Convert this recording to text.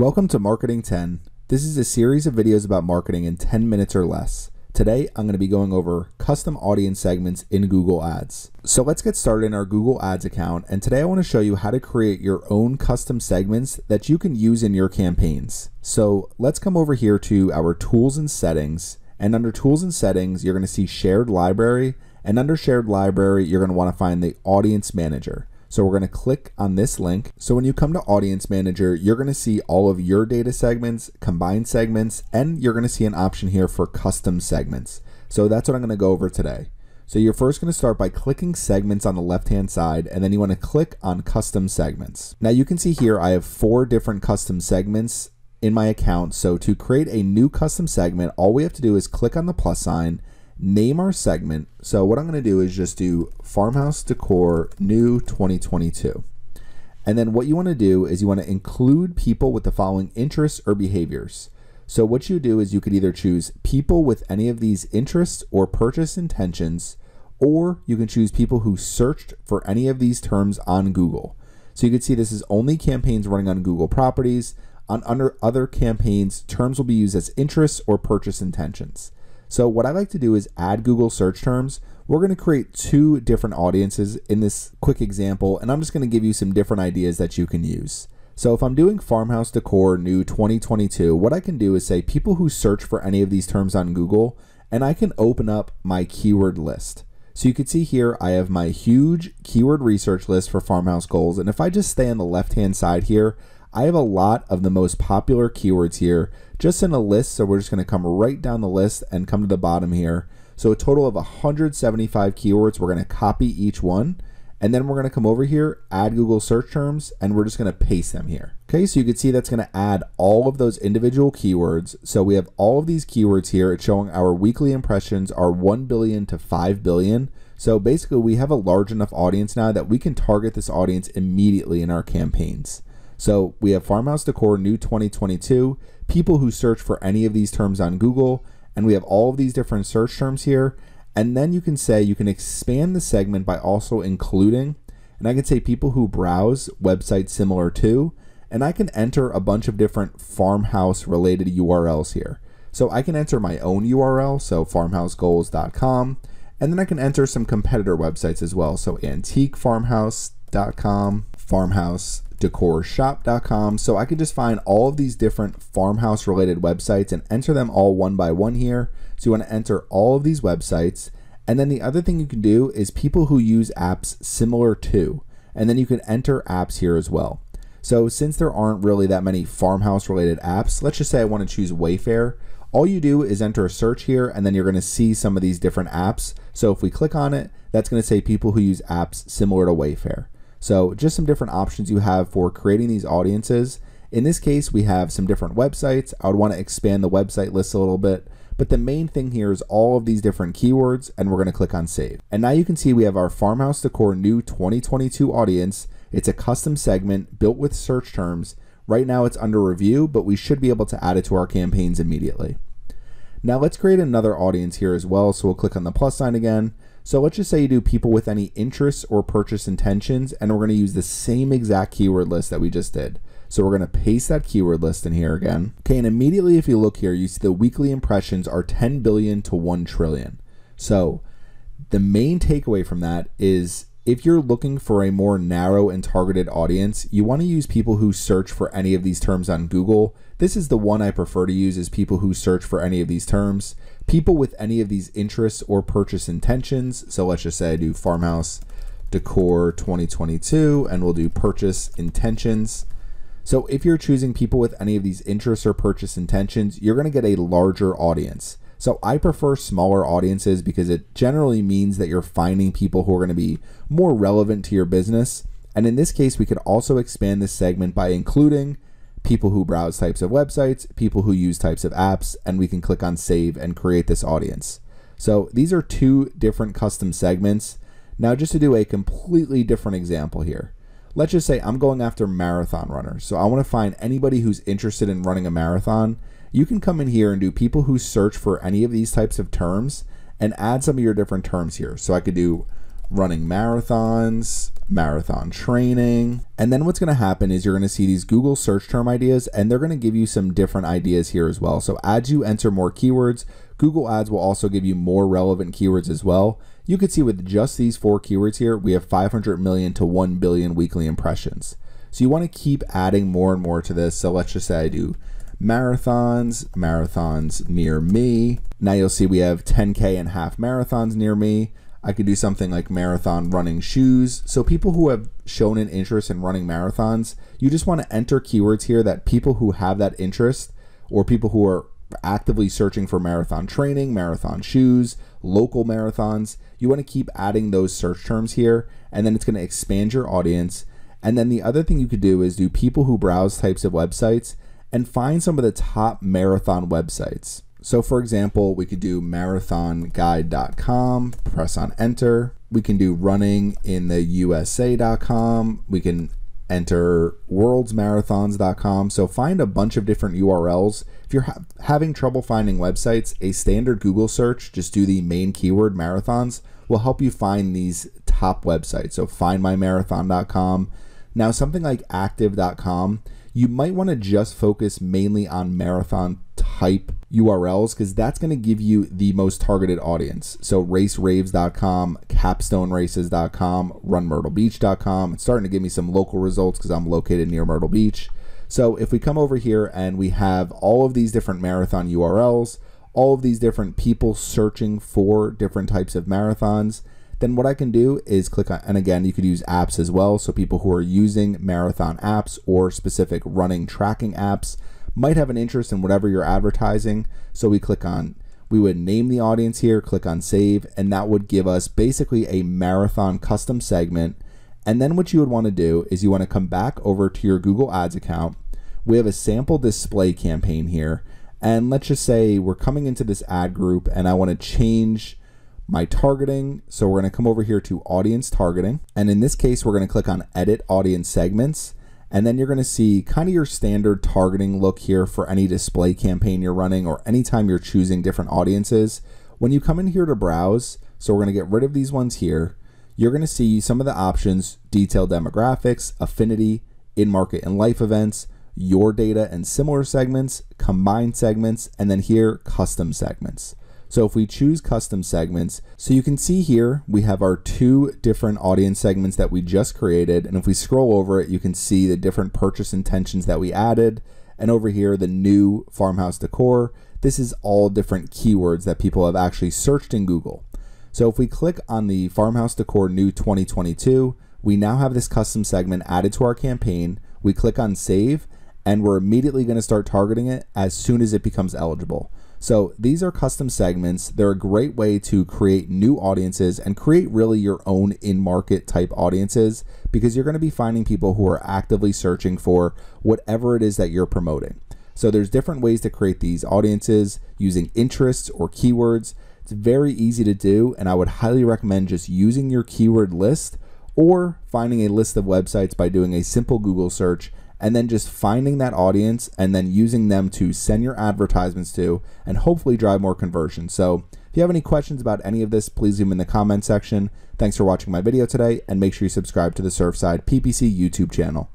Welcome to Marketing 10. This is a series of videos about marketing in 10 minutes or less. Today, I'm going to be going over custom audience segments in Google Ads. So let's get started in our Google Ads account. And today I want to show you how to create your own custom segments that you can use in your campaigns. So let's come over here to our tools and settings. And under tools and settings, you're going to see shared library. And under shared library, you're going to want to find the audience manager. So we're going to click on this link. So when you come to Audience Manager, you're going to see all of your data segments, combined segments, and you're going to see an option here for custom segments. So that's what I'm going to go over today. So you're first going to start by clicking segments on the left-hand side, and then you want to click on custom segments. Now you can see here I have four different custom segments in my account. So to create a new custom segment, all we have to do is click on the plus sign, name our segment. So what I'm going to do is just do farmhouse decor new 2022. And then what you want to do is you want to include people with the following interests or behaviors. So what you do is you could either choose people with any of these interests or purchase intentions, or you can choose people who searched for any of these terms on Google. So you can see this is only campaigns running on Google properties. On under other campaigns, terms will be used as interests or purchase intentions. So what I like to do is add Google search terms. We're going to create two different audiences in this quick example, and I'm just going to give you some different ideas that you can use. So if I'm doing farmhouse decor new 2022, what I can do is say people who search for any of these terms on Google, and I can open up my keyword list. So you can see here, I have my huge keyword research list for farmhouse goals. And if I just stay on the left-hand side here, I have a lot of the most popular keywords here just in a list. So we're just going to come right down the list and come to the bottom here. So a total of 175 keywords. We're going to copy each one. And then we're going to come over here, add Google search terms, and we're just going to paste them here. Okay, so you can see that's going to add all of those individual keywords. So we have all of these keywords here. It's showing our weekly impressions are 1 billion to 5 billion. So basically, we have a large enough audience now that we can target this audience immediately in our campaigns. So we have Farmhouse Decor New 2022, people who search for any of these terms on Google, and we have all of these different search terms here. And then you can say you can expand the segment by also including, and I can say people who browse websites similar to, and I can enter a bunch of different farmhouse related URLs here. So I can enter my own URL, so farmhousegoals.com, and then I can enter some competitor websites as well. So antiquefarmhouse.com, farmhouse decorshop.com. So I can just find all of these different farmhouse related websites and enter them all one by one here. So you want to enter all of these websites. And then the other thing you can do is people who use apps similar to, and then you can enter apps here as well. So since there aren't really that many farmhouse related apps, let's just say I want to choose Wayfair. All you do is enter a search here and then you're going to see some of these different apps. So if we click on it, that's going to say people who use apps similar to Wayfair. So just some different options you have for creating these audiences. In this case, we have some different websites. I would want to expand the website list a little bit, but the main thing here is all of these different keywords and we're going to click on save. And now you can see we have our farmhouse decor new 2022 audience. It's a custom segment built with search terms. Right now it's under review, but we should be able to add it to our campaigns immediately. Now let's create another audience here as well. So we'll click on the plus sign again. So let's just say you do people with any interests or purchase intentions, and we're going to use the same exact keyword list that we just did. So we're going to paste that keyword list in here again. Okay, and immediately if you look here, you see the weekly impressions are 10 billion to 1 trillion. So the main takeaway from that is if you're looking for a more narrow and targeted audience, you want to use people who search for any of these terms on Google. This is the one I prefer to use is people who search for any of these terms people with any of these interests or purchase intentions. So let's just say I do farmhouse decor 2022 and we'll do purchase intentions. So if you're choosing people with any of these interests or purchase intentions, you're going to get a larger audience. So I prefer smaller audiences because it generally means that you're finding people who are going to be more relevant to your business. And in this case, we could also expand this segment by including people who browse types of websites, people who use types of apps, and we can click on save and create this audience. So these are two different custom segments. Now just to do a completely different example here. Let's just say I'm going after marathon runners. So I want to find anybody who's interested in running a marathon. You can come in here and do people who search for any of these types of terms and add some of your different terms here. So I could do running marathons, marathon training. And then what's going to happen is you're going to see these Google search term ideas and they're going to give you some different ideas here as well. So as you enter more keywords, Google Ads will also give you more relevant keywords as well. You can see with just these four keywords here, we have 500 million to 1 billion weekly impressions. So you want to keep adding more and more to this. So let's just say I do marathons, marathons near me. Now you'll see we have 10K and half marathons near me. I could do something like marathon running shoes. So people who have shown an interest in running marathons, you just want to enter keywords here that people who have that interest or people who are actively searching for marathon training, marathon shoes, local marathons, you want to keep adding those search terms here and then it's going to expand your audience. And then the other thing you could do is do people who browse types of websites and find some of the top marathon websites. So for example, we could do marathonguide.com, press on enter. We can do running in the USA.com. We can enter worldsmarathons.com. So find a bunch of different URLs. If you're ha having trouble finding websites, a standard Google search, just do the main keyword marathons, will help you find these top websites. So findmymarathon.com. Now something like active.com you might want to just focus mainly on marathon type URLs because that's going to give you the most targeted audience. So raceraves.com, capstoneraces.com, runmyrtlebeach.com. It's starting to give me some local results because I'm located near Myrtle Beach. So if we come over here and we have all of these different marathon URLs, all of these different people searching for different types of marathons, then what I can do is click on, and again, you could use apps as well. So people who are using marathon apps or specific running tracking apps might have an interest in whatever you're advertising. So we click on, we would name the audience here, click on save, and that would give us basically a marathon custom segment. And then what you would want to do is you want to come back over to your Google Ads account. We have a sample display campaign here. And let's just say we're coming into this ad group and I want to change my targeting. So we're going to come over here to audience targeting. And in this case, we're going to click on edit audience segments. And then you're going to see kind of your standard targeting look here for any display campaign you're running or anytime you're choosing different audiences. When you come in here to browse, so we're going to get rid of these ones here, you're going to see some of the options, detailed demographics, affinity, in-market and life events, your data and similar segments, combined segments, and then here, custom segments. So if we choose custom segments, so you can see here, we have our two different audience segments that we just created. And if we scroll over it, you can see the different purchase intentions that we added. And over here, the new farmhouse decor. This is all different keywords that people have actually searched in Google. So if we click on the farmhouse decor new 2022, we now have this custom segment added to our campaign. We click on save and we're immediately going to start targeting it as soon as it becomes eligible. So these are custom segments. They're a great way to create new audiences and create really your own in-market type audiences because you're going to be finding people who are actively searching for whatever it is that you're promoting. So there's different ways to create these audiences using interests or keywords. It's very easy to do and I would highly recommend just using your keyword list or finding a list of websites by doing a simple Google search and then just finding that audience and then using them to send your advertisements to and hopefully drive more conversion. So if you have any questions about any of this, please leave them in the comment section. Thanks for watching my video today and make sure you subscribe to the Surfside PPC YouTube channel.